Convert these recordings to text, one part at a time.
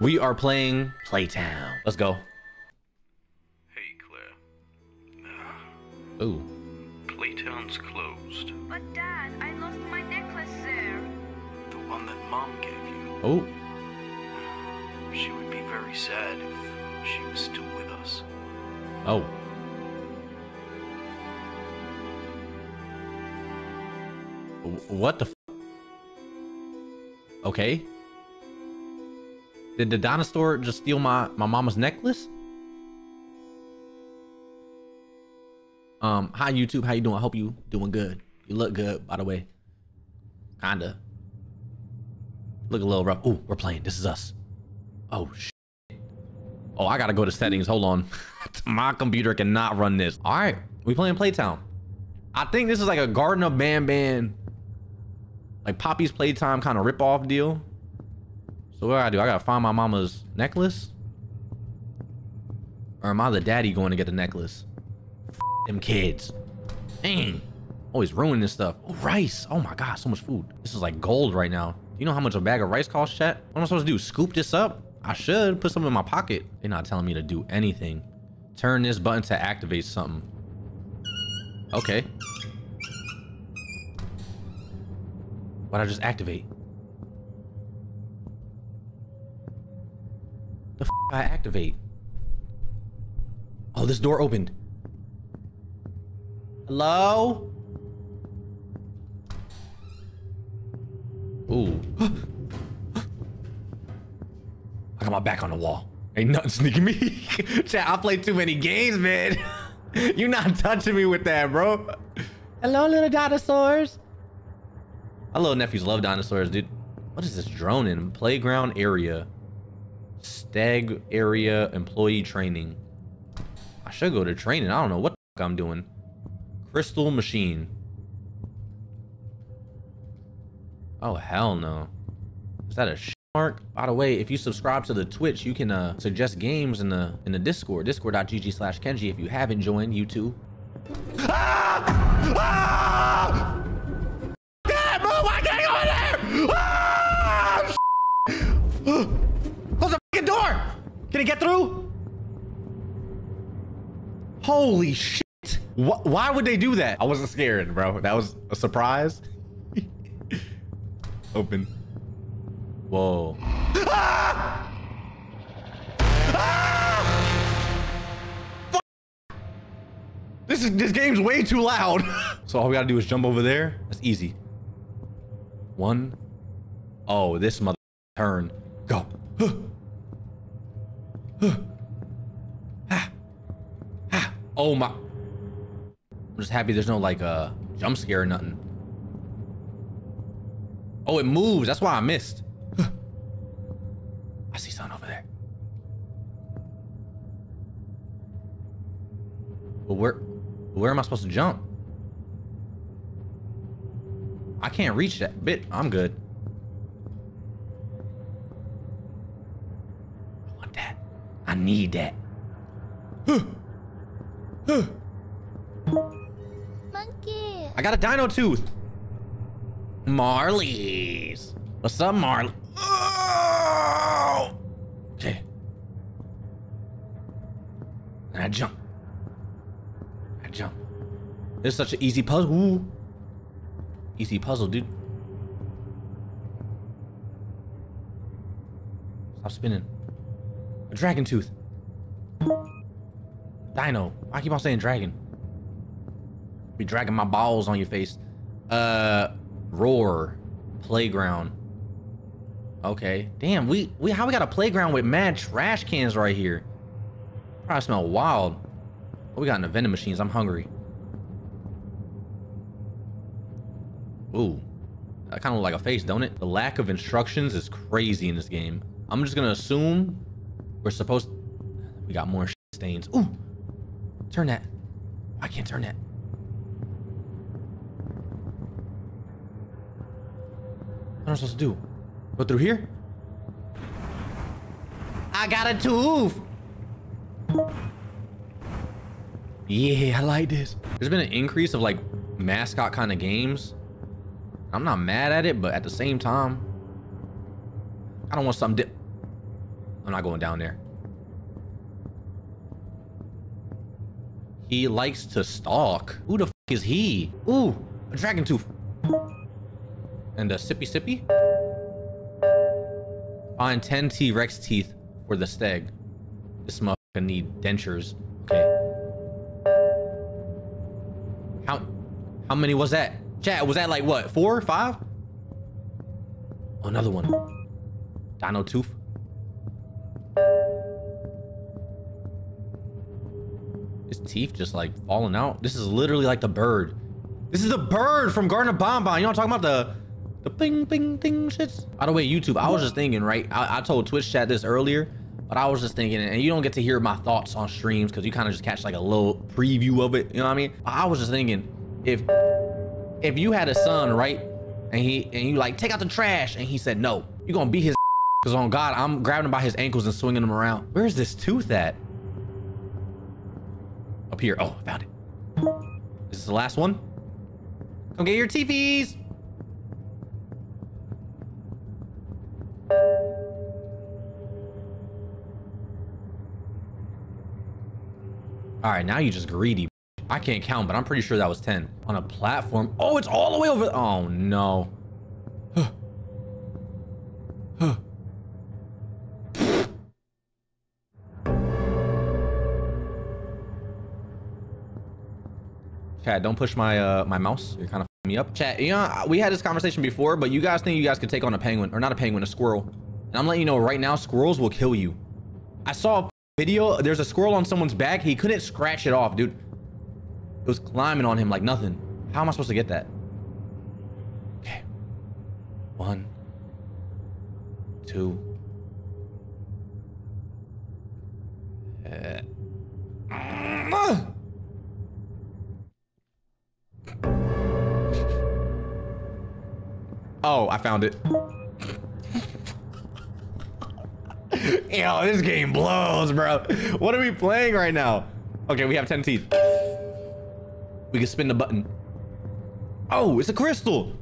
We are playing Playtown. Let's go. Hey, Claire. Ooh. Playtown's closed. But Dad, I lost my necklace there. The one that Mom gave you. Oh. She would be very sad if she was still with us. Oh. What the? F okay. Did the dinosaur just steal my my mama's necklace? Um, hi YouTube, how you doing? I hope you doing good. You look good, by the way. Kinda. Look a little rough. Ooh, we're playing. This is us. Oh shit. Oh, I gotta go to settings. Hold on. My computer cannot run this. All right, we playing Playtown. I think this is like a Garden of Banban, like Poppy's Playtime kind of rip-off deal. So what do I do? I gotta find my mama's necklace? Or am I the daddy going to get the necklace? F them kids. Dang. Always ruining this stuff. Oh, rice. Oh my God, so much food. This is like gold right now. You know how much a bag of rice costs, chat? What am I supposed to do? Scoop this up? I should put some in my pocket. They're not telling me to do anything. Turn this button to activate something. Okay. Why'd I just activate? I activate? Oh, this door opened. Hello? Ooh. I got my back on the wall. Ain't nothing sneaking me. Chat, I play too many games, man. You're not touching me with that, bro. Hello, little dinosaurs. My little nephews love dinosaurs, dude. What is this drone in? Playground area. Stag area employee training. I should go to training. I don't know what the I'm doing. Crystal machine. Oh, hell no. Is that a mark? By the way, if you subscribe to the Twitch, you can uh, suggest games in the in the Discord. Discord.gg slash Kenji if you haven't joined YouTube. Ah! Ah! It get through? Holy shit! Wh why would they do that? I wasn't scared, bro. That was a surprise. Open. Whoa. Ah! Ah! This is this game's way too loud. so all we gotta do is jump over there. That's easy. One. Oh, this mother turn. Oh my. I'm just happy there's no like uh jump scare or nothing. Oh, it moves. That's why I missed. I see something over there. But where, where am I supposed to jump? I can't reach that bit. I'm good. I want that. I need that. Monkey. I got a dino tooth. Marley's. What's up, Marley? Oh! Okay. And I jump. I jump. It's such an easy puzzle. Ooh. Easy puzzle, dude. Stop spinning. A dragon tooth. Dino. I keep on saying dragon. Be dragging my balls on your face. Uh, roar, playground. Okay, damn. We we how we got a playground with mad trash cans right here? Probably smell wild. What we got in the vending machines? I'm hungry. Ooh, that kind of like a face, don't it? The lack of instructions is crazy in this game. I'm just gonna assume we're supposed. We got more stains. Ooh, turn that. I can't turn that. What am I supposed to do? Go through here? I got a tooth! Yeah, I like this. There's been an increase of like mascot kind of games. I'm not mad at it, but at the same time, I don't want something. I'm not going down there. He likes to stalk. Who the is he? Ooh, a dragon tooth. And a sippy sippy. Find 10 T-Rex teeth for the steg. This motherfucker need dentures. Okay. How how many was that? Chat, was that like what? Four, five? Another one. Dino tooth. His teeth just like falling out. This is literally like the bird. This is the bird from Garden of Banban. You know what I'm talking about? The the ping bing ding shits. By the way, YouTube, I was just thinking, right? I, I told Twitch chat this earlier, but I was just thinking, and you don't get to hear my thoughts on streams because you kind of just catch like a little preview of it. You know what I mean? I was just thinking, if if you had a son, right, and he and you like take out the trash, and he said no, you're gonna beat his because on God, I'm grabbing him by his ankles and swinging him around. Where's this tooth at? Up here. Oh, I found it. This is the last one. Come get your TVs. All right, now you're just greedy. I can't count, but I'm pretty sure that was 10. On a platform. Oh, it's all the way over. Oh, no. Chat, don't push my uh my mouse. You're kind of me up. Chat, you know, we had this conversation before, but you guys think you guys could take on a penguin, or not a penguin, a squirrel. And I'm letting you know right now, squirrels will kill you. I saw a video, there's a squirrel on someone's back. He couldn't scratch it off, dude. It was climbing on him like nothing. How am I supposed to get that? Okay. One. Two. Oh, I found it. Yo, this game blows, bro. What are we playing right now? Okay, we have 10 teeth. We can spin the button. Oh, it's a crystal.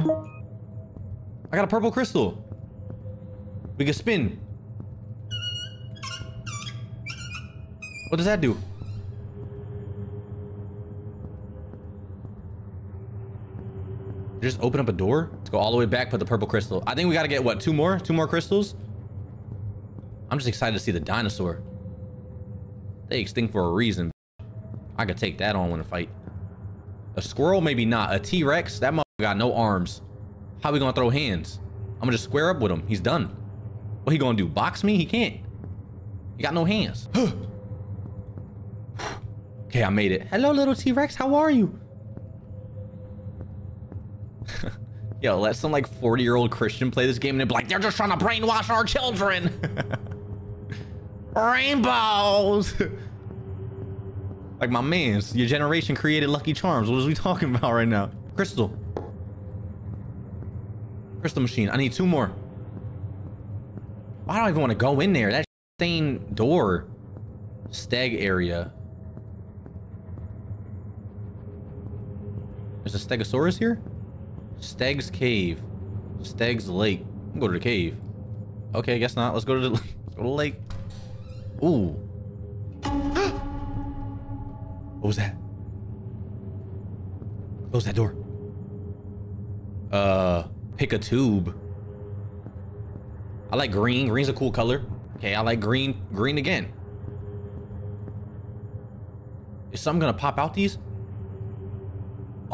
I got a purple crystal. We can spin. What does that do? Just open up a door? Let's go all the way back, put the purple crystal. I think we gotta get, what, two more? Two more crystals? I'm just excited to see the dinosaur. They extinct for a reason. I could take that on in a fight. A squirrel, maybe not. A T-Rex, that motherfucker got no arms. How we gonna throw hands? I'm gonna just square up with him. He's done. What he gonna do? Box me? He can't. He got no hands. okay, I made it. Hello, little T-Rex. How are you? Yo, let some like 40 year old Christian play this game and be like, they're just trying to brainwash our children. Rainbows. like my man's, your generation created Lucky Charms. What is we talking about right now? Crystal. Crystal machine. I need two more. I don't even want to go in there. That stained door. Steg area. There's a Stegosaurus here? Steg's Cave. Steg's Lake. Go to the cave. Okay, guess not. Let's go to the let's go to the lake. Ooh. what was that? Close that door. Uh, pick a tube. I like green. Green's a cool color. Okay, I like green. Green again. Is something gonna pop out these?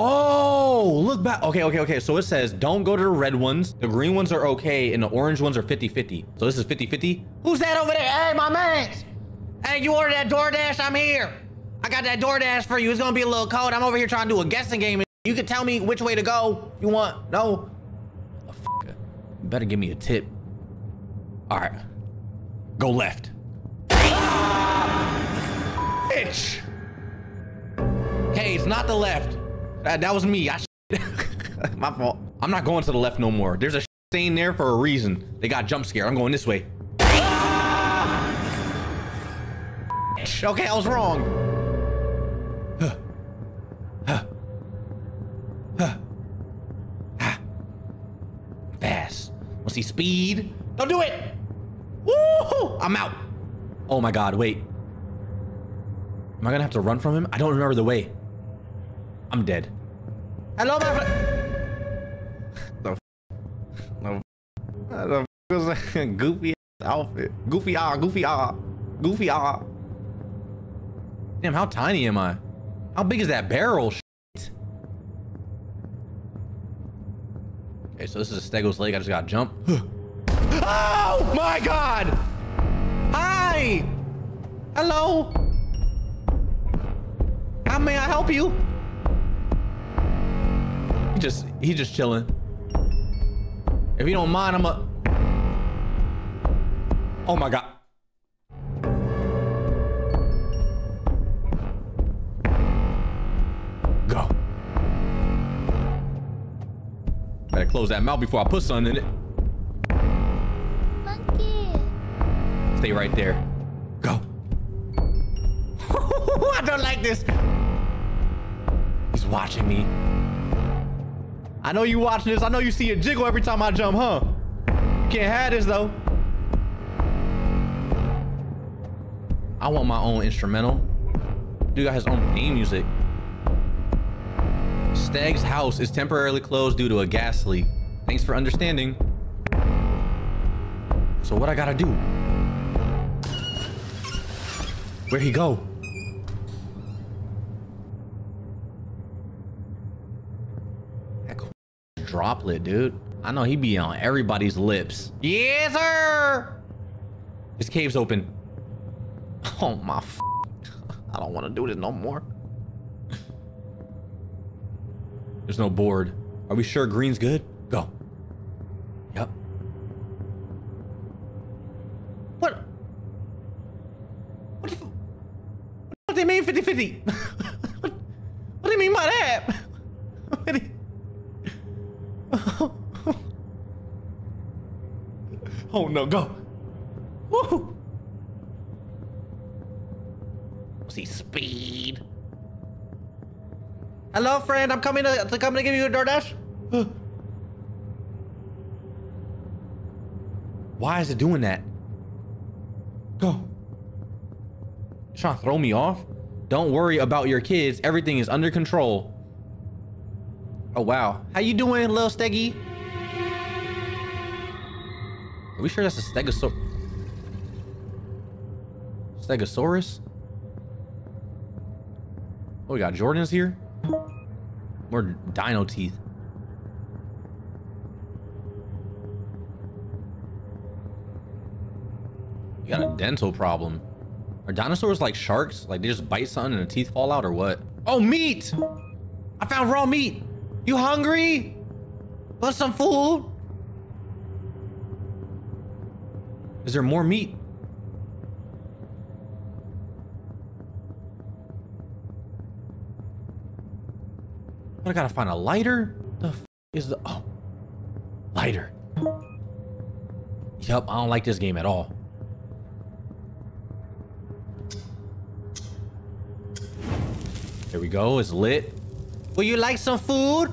Oh, look back. Okay, okay, okay. So it says don't go to the red ones. The green ones are okay, and the orange ones are 50-50. So this is 50-50. Who's that over there? Hey, my man. Hey, you ordered that DoorDash? I'm here. I got that DoorDash for you. It's gonna be a little cold. I'm over here trying to do a guessing game. You can tell me which way to go. You want? No. Oh, you better give me a tip. All right. Go left. Bitch. Hey, it's not the left. That, that was me. I My fault. I'm not going to the left no more. There's a stain there for a reason. They got jump scare. I'm going this way. okay, I was wrong. Fast. Want to see speed? Don't do it. Woo! Woo! I'm out. Oh my god, wait. Am I gonna have to run from him? I don't remember the way. I'm dead. Hello, my friend. the f- the f- the f- was a goofy outfit. Goofy ah, goofy ah, goofy ah. Damn, how tiny am I? How big is that barrel? Shit. Okay, so this is a Stegos Lake. I just got jump. oh my god! Hi! Hello? How may I help you? He just he just chilling. If you don't mind, I'm a. Oh my god. Go. Better close that mouth before I put something in it. Monkey. Stay right there. Go. I don't like this. He's watching me. I know you watching this. I know you see it jiggle every time I jump, huh? Can't have this though. I want my own instrumental. Dude got his own theme music. Stag's house is temporarily closed due to a gas leak. Thanks for understanding. So what I gotta do? Where'd he go? That cool droplet, dude. I know he'd be on everybody's lips. Yes, sir. This cave's open. Oh my! F I don't want to do this no more. There's no board. Are we sure green's good? Go. Yep. What? What, the f- what do they mean 50 50? what, what do you mean by that? What do you- oh no, go. Woo! See speed. Hello, friend. I'm coming to, to coming to give you a DoorDash. Why is it doing that? Go. You're trying to throw me off? Don't worry about your kids. Everything is under control. Oh wow. How you doing, little Steggy? Are we sure that's a Stegosaurus? Stegosaurus? Oh, we got Jordans here. More dino teeth. You got a dental problem. Are dinosaurs like sharks? Like they just bite something and the teeth fall out or what? Oh, meat! I found raw meat. You hungry? Want some food? Is there more meat? I gotta find a lighter. The f is the oh lighter? Yep, I don't like this game at all. There we go. It's lit. Will you like some food?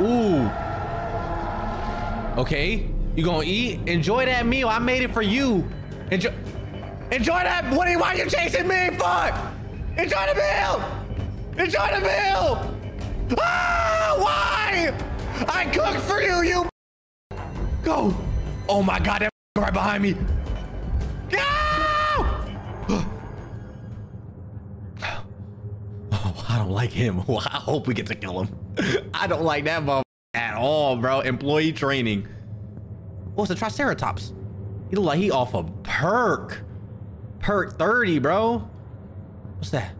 Ooh. Okay. You gonna eat? Enjoy that meal. I made it for you. Enjoy. Enjoy that. What are you, why are you chasing me for? Enjoy the meal. Enjoy the meal. Ah, why? I cooked for you. You. Go. Oh my God. That right behind me. Go. Oh, I don't like him. Well, I hope we get to kill him. I don't like that at all, bro. Employee training. Oh, it's a Triceratops. He look like he off a perk. Perk 30, bro. What's that?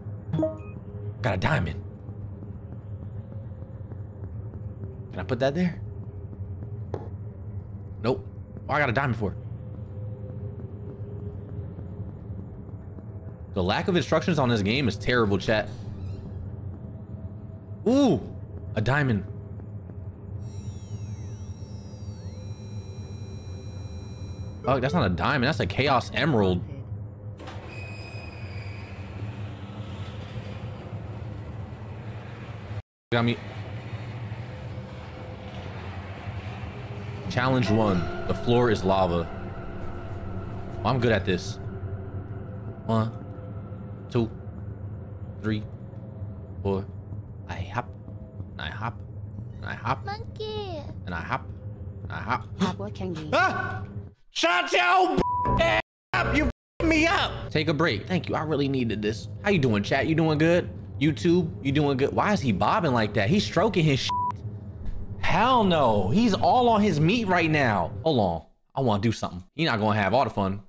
Got a diamond. Can I put that there? Nope. Oh, I got a diamond for. The lack of instructions on this game is terrible, chat. Ooh, a diamond. Oh, that's not a diamond. That's a chaos emerald. Got me. Challenge one. The floor is lava. I'm good at this. One, two, three, four. I hop, and I hop, and I hop. Monkey. And I hop, and I hop. Ah! Shut your up! You me up! Take a break. Thank you. I really needed this. How you doing, chat? You doing good? YouTube, you doing good? Why is he bobbing like that? He's stroking his shit. Hell no. He's all on his meat right now. Hold on. I want to do something. You're not going to have all the fun.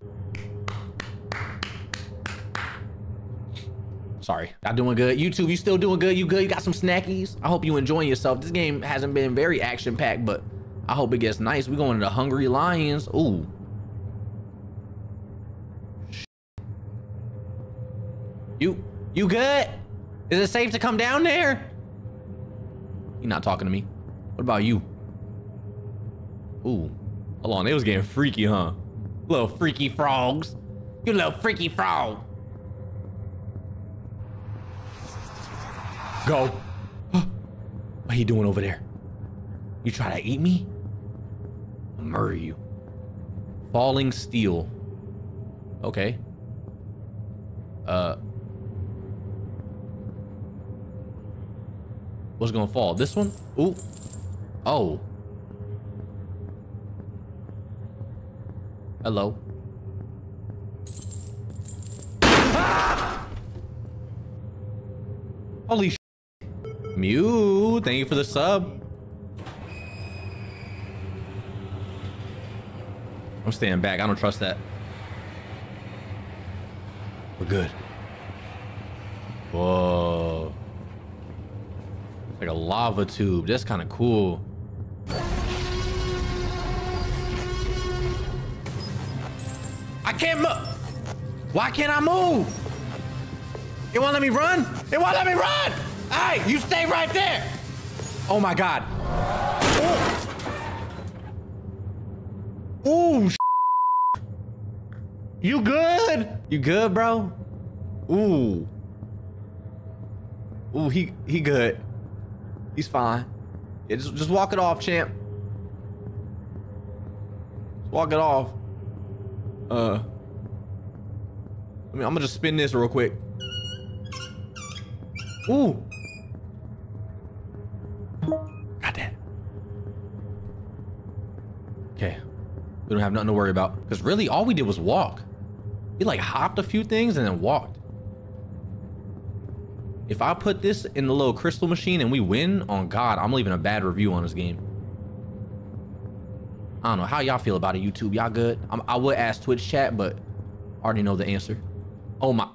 Sorry. Y'all doing good? YouTube, you still doing good? You good? You got some snackies? I hope you enjoying yourself. This game hasn't been very action-packed, but I hope it gets nice. We going to the Hungry Lions. Ooh. You you good? Is it safe to come down there? You're not talking to me. What about you? Ooh. Hold on, they was getting freaky, huh? Little freaky frogs. You little freaky frog. Go. what are you doing over there? You try to eat me? Murder you. Falling steel. Okay. Uh. What's gonna fall? This one? Ooh. Oh. Hello. Holy sh Mew, thank you for the sub. I'm staying back. I don't trust that. We're good. Whoa. It's like a lava tube. That's kind of cool. I can't move. Why can't I move? It won't let me run? It won't let me run! Hey, you stay right there! Oh my god. Ooh, Ooh You good? You good, bro? Ooh. Ooh, he he good. He's fine. Yeah, just, just walk it off, champ. Just walk it off. Uh. I mean, I'm gonna just spin this real quick. Ooh. Don't have nothing to worry about. Because really, all we did was walk. We like hopped a few things and then walked. If I put this in the little crystal machine and we win, on God, I'm leaving a bad review on this game. I don't know how y'all feel about it, YouTube. Y'all good? I'm, I would ask Twitch chat, but I already know the answer. Oh my.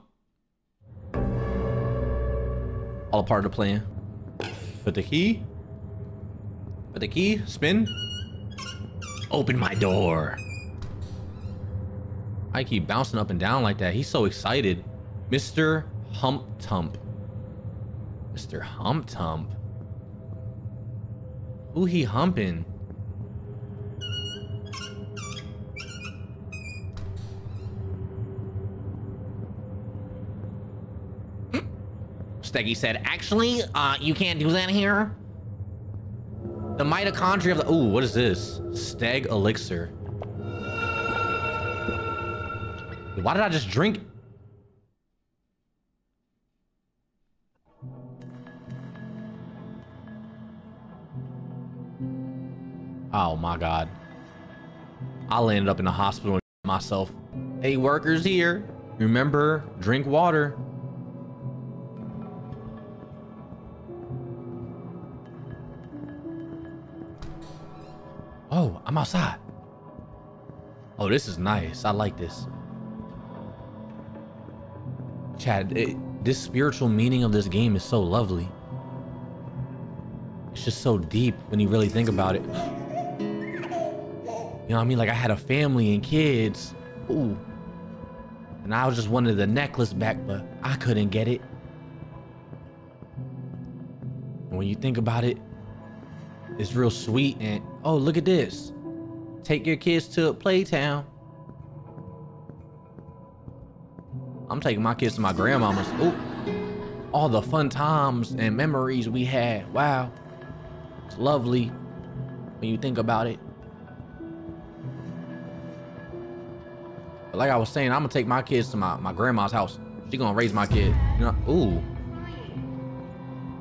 All a part of the plan. Put the key. Put the key. Spin. Open my door. I keep bouncing up and down like that. He's so excited. Mr. Hump Tump. Mr. Hump Tump. Who he humping? Steggy said, actually, uh, you can't do that here. The mitochondria of the, ooh, what is this? Steg elixir. Why did I just drink? Oh my God. I landed up in the hospital myself. Hey, workers here. Remember, drink water. I'm outside. Oh, this is nice. I like this. Chad, it, this spiritual meaning of this game is so lovely. It's just so deep when you really think about it. You know what I mean? Like I had a family and kids. Ooh. And I was just wanted the necklace back, but I couldn't get it. When you think about it, it's real sweet and oh look at this. Take your kids to a Playtown. I'm taking my kids to my grandmama's. Ooh. All the fun times and memories we had. Wow. It's lovely when you think about it. But like I was saying, I'm gonna take my kids to my, my grandma's house. She gonna raise my kid. You know, ooh.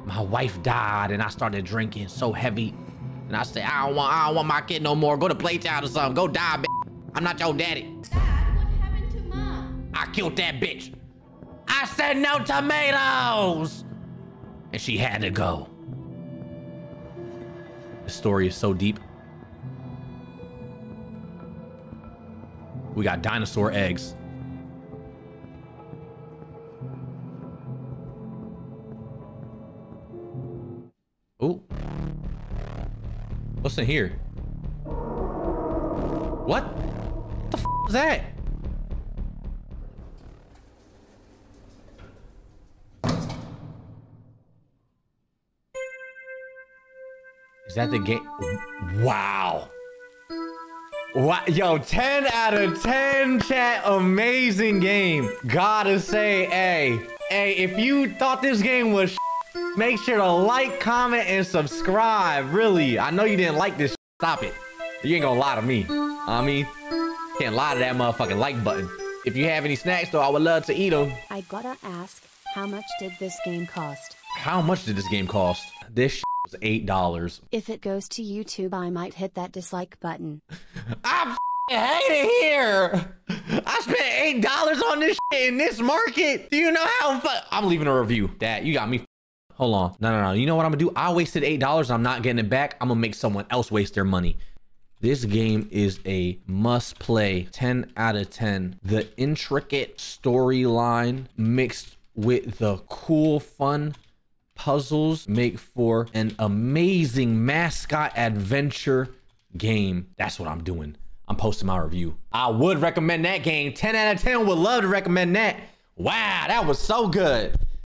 My wife died and I started drinking so heavy. And I said, I don't want I don't want my kid no more. Go to Playtown or something. Go die, bitch. I'm not your daddy. Dad, what happened to Mom? I killed that bitch. I said no tomatoes. And she had to go. The story is so deep. We got dinosaur eggs. What's in here? What? What the f is that? Is that the game? Wow. Wow. Yo, 10 out of 10 chat. Amazing game. Gotta say, hey, hey, if you thought this game was make sure to like, comment, and subscribe. Really. I know you didn't like this. Stop it. You ain't gonna lie to me. I mean, can't lie to that motherfucking like button. If you have any snacks, though, I would love to eat them. I gotta ask, how much did this game cost? How much did this game cost? This was $8. If it goes to YouTube, I might hit that dislike button. I hate it here. I spent eight dollars on this shit in this market. Do you know how? I'm leaving a review. Dad, you got me. Hold on. No, no, no. You know what I'm gonna do? I wasted eight dollars. I'm not getting it back. I'm gonna make someone else waste their money. This game is a must play 10 out of 10. The intricate storyline mixed with the cool, fun puzzles make for an amazing mascot adventure game. That's what I'm doing. I'm posting my review. I would recommend that game. 10 out of 10 would love to recommend that. Wow, that was so good.